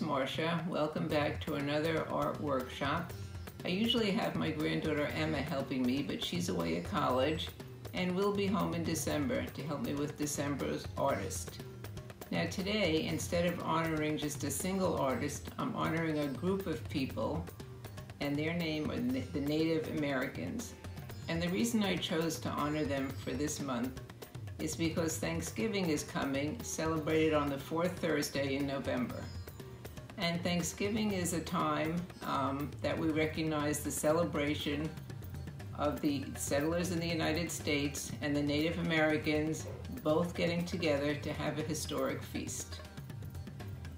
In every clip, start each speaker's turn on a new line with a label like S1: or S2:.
S1: Marcia. Welcome back to another art workshop. I usually have my granddaughter Emma helping me, but she's away at college and will be home in December to help me with December's artist. Now today, instead of honoring just a single artist, I'm honoring a group of people and their name are the Native Americans. And the reason I chose to honor them for this month is because Thanksgiving is coming, celebrated on the fourth Thursday in November. And Thanksgiving is a time um, that we recognize the celebration of the settlers in the United States and the Native Americans both getting together to have a historic feast.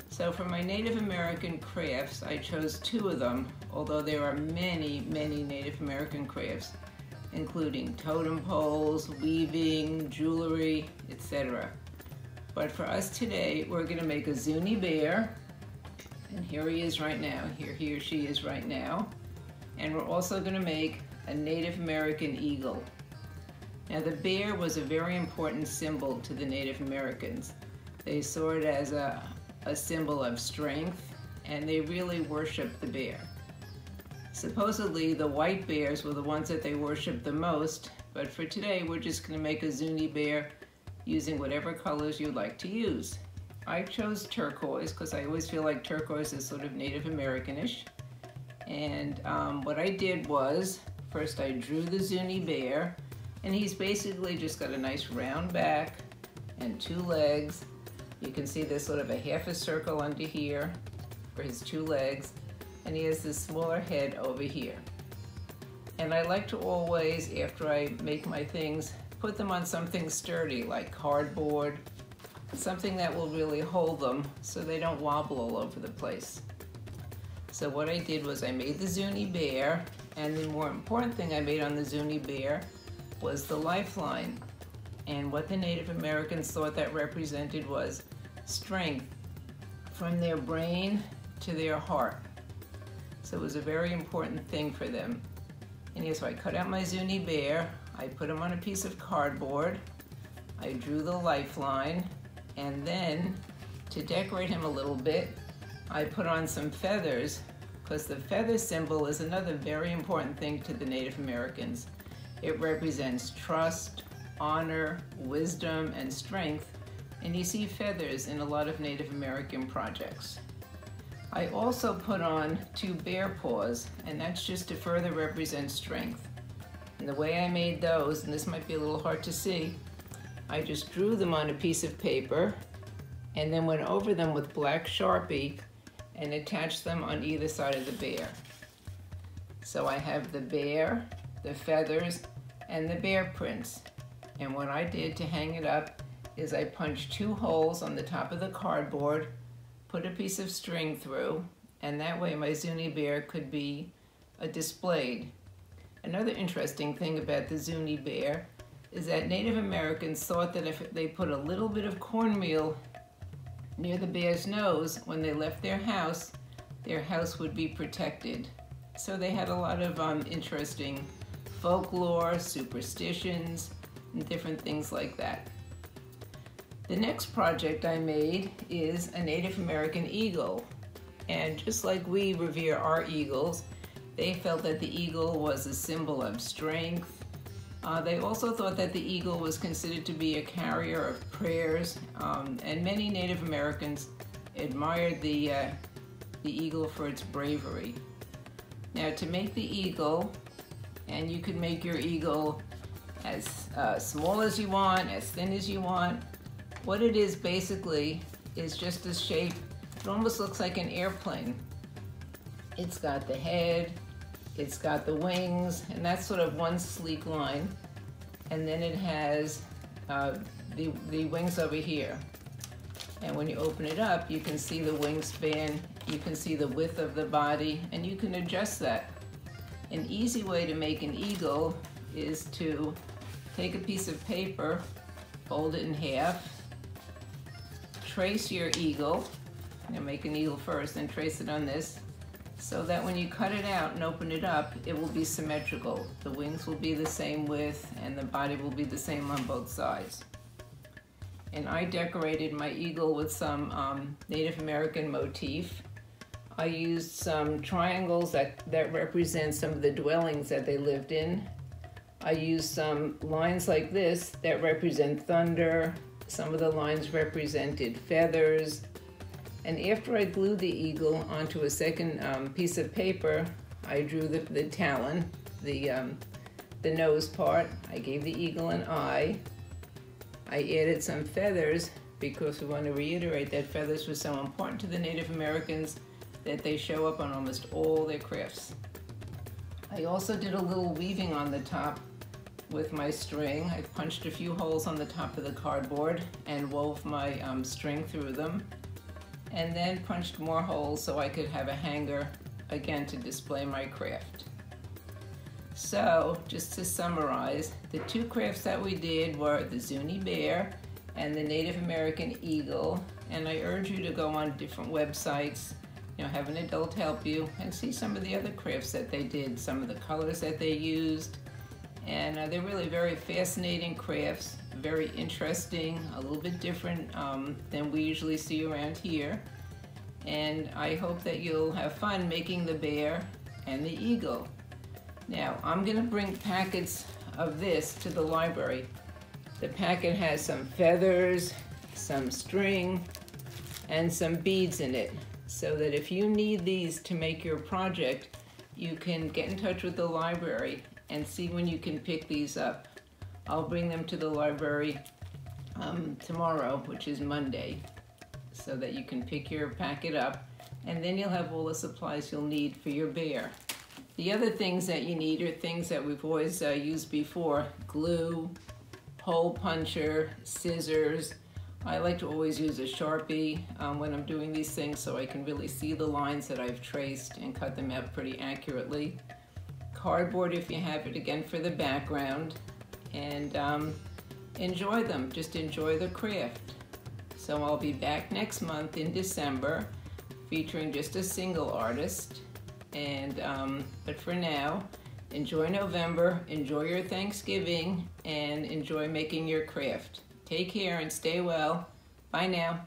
S1: So for my Native American crafts, I chose two of them, although there are many, many Native American crafts including totem poles, weaving, jewelry, etc. But for us today, we're gonna make a Zuni bear, and here he is right now, here he or she is right now. And we're also gonna make a Native American eagle. Now the bear was a very important symbol to the Native Americans. They saw it as a, a symbol of strength, and they really worshiped the bear. Supposedly the white bears were the ones that they worshiped the most, but for today we're just going to make a Zuni bear using whatever colors you'd like to use. I chose turquoise because I always feel like turquoise is sort of Native Americanish. And um, what I did was, first I drew the Zuni bear, and he's basically just got a nice round back and two legs. You can see there's sort of a half a circle under here for his two legs and he has this smaller head over here. And I like to always, after I make my things, put them on something sturdy like cardboard, something that will really hold them so they don't wobble all over the place. So what I did was I made the Zuni bear, and the more important thing I made on the Zuni bear was the lifeline. And what the Native Americans thought that represented was strength from their brain to their heart. So it was a very important thing for them. And so I cut out my Zuni bear, I put him on a piece of cardboard, I drew the lifeline, and then to decorate him a little bit, I put on some feathers because the feather symbol is another very important thing to the Native Americans. It represents trust, honor, wisdom, and strength, and you see feathers in a lot of Native American projects. I also put on two bear paws, and that's just to further represent strength. And the way I made those, and this might be a little hard to see, I just drew them on a piece of paper and then went over them with black Sharpie and attached them on either side of the bear. So I have the bear, the feathers, and the bear prints. And what I did to hang it up is I punched two holes on the top of the cardboard put a piece of string through, and that way my Zuni bear could be uh, displayed. Another interesting thing about the Zuni bear is that Native Americans thought that if they put a little bit of cornmeal near the bear's nose when they left their house, their house would be protected. So they had a lot of um, interesting folklore, superstitions, and different things like that. The next project I made is a Native American eagle. And just like we revere our eagles, they felt that the eagle was a symbol of strength. Uh, they also thought that the eagle was considered to be a carrier of prayers, um, and many Native Americans admired the, uh, the eagle for its bravery. Now to make the eagle, and you can make your eagle as uh, small as you want, as thin as you want, what it is basically is just a shape, it almost looks like an airplane. It's got the head, it's got the wings, and that's sort of one sleek line. And then it has uh, the, the wings over here. And when you open it up, you can see the wingspan, you can see the width of the body, and you can adjust that. An easy way to make an eagle is to take a piece of paper, fold it in half, trace your eagle. You make an eagle first, and trace it on this, so that when you cut it out and open it up, it will be symmetrical. The wings will be the same width, and the body will be the same on both sides. And I decorated my eagle with some um, Native American motif. I used some triangles that, that represent some of the dwellings that they lived in. I used some lines like this that represent thunder. Some of the lines represented feathers. And after I glued the eagle onto a second um, piece of paper, I drew the, the talon, the, um, the nose part. I gave the eagle an eye. I added some feathers because we want to reiterate that feathers were so important to the Native Americans that they show up on almost all their crafts. I also did a little weaving on the top with my string. I punched a few holes on the top of the cardboard and wove my um, string through them and then punched more holes so I could have a hanger again to display my craft. So just to summarize, the two crafts that we did were the Zuni bear and the Native American eagle and I urge you to go on different websites you know, have an adult help you and see some of the other crafts that they did, some of the colors that they used. And uh, they're really very fascinating crafts, very interesting, a little bit different um, than we usually see around here. And I hope that you'll have fun making the bear and the eagle. Now, I'm gonna bring packets of this to the library. The packet has some feathers, some string, and some beads in it so that if you need these to make your project, you can get in touch with the library and see when you can pick these up. I'll bring them to the library um, tomorrow, which is Monday, so that you can pick your packet up and then you'll have all the supplies you'll need for your bear. The other things that you need are things that we've always uh, used before, glue, hole puncher, scissors, I like to always use a Sharpie um, when I'm doing these things so I can really see the lines that I've traced and cut them out pretty accurately. Cardboard if you have it, again for the background. And um, enjoy them, just enjoy the craft. So I'll be back next month in December featuring just a single artist. And um, But for now, enjoy November, enjoy your Thanksgiving, and enjoy making your craft. Take care and stay well. Bye now.